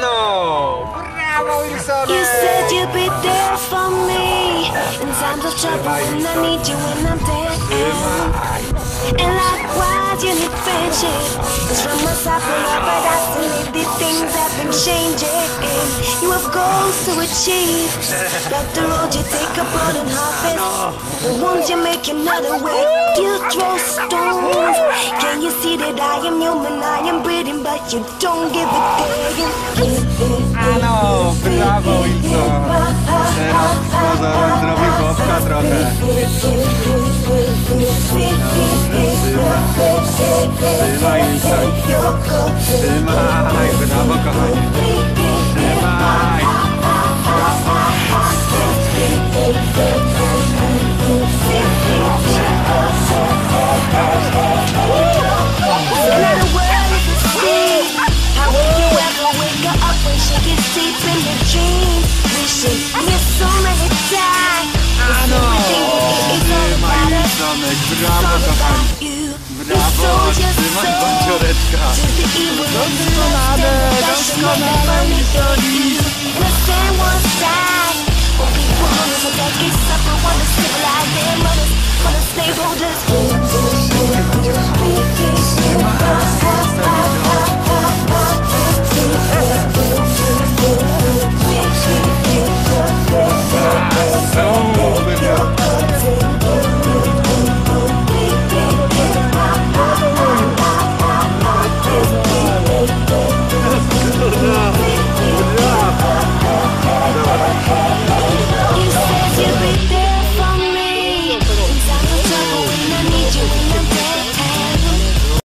Bravo, You said you'd be there for me in times of trouble when I need you when I'm dead. And likewise, you need friendship. Cause from my side, pull up right after me. These things have been changing. You have goals to achieve. But the road you take a on and harvest. The wounds you make another way. You throw stones. Can you see that I am human? I am breathing, but you don't give a damn. Trochę. Trzymaj, Wiktor. Trzymaj, brawo, kochanie. Trzymaj. Up when she gets deep in the dream? Wishing miss so many times. Bądzioreczka. to the evil and the Doskonale, lust and the doskonale, passion